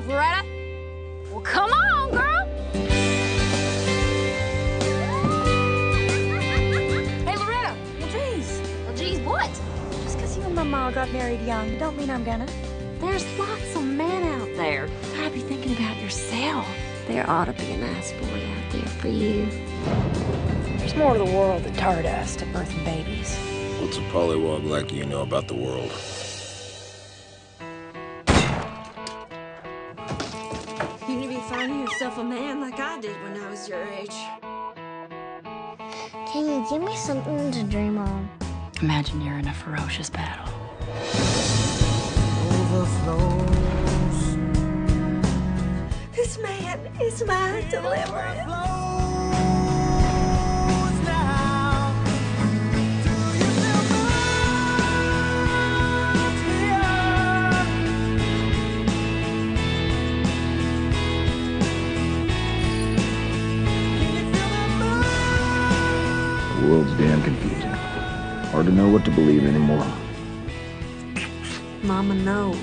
yourself, Loretta. Well, come on, girl. hey, Loretta. Well, geez. Well, geez, what? Just because you and my mom got married young don't mean I'm gonna. There's lots of men out there. You gotta be thinking about yourself. There ought to be a nice boy out there for you. There's more to the world than tar dust and birth babies. What's a pollywog like you know about the world? Yourself a man like I did when I was your age. Can you give me something to dream on? Imagine you're in a ferocious battle. This man is my deliverance. The world's damn confusing. Hard to know what to believe anymore. Mama knows.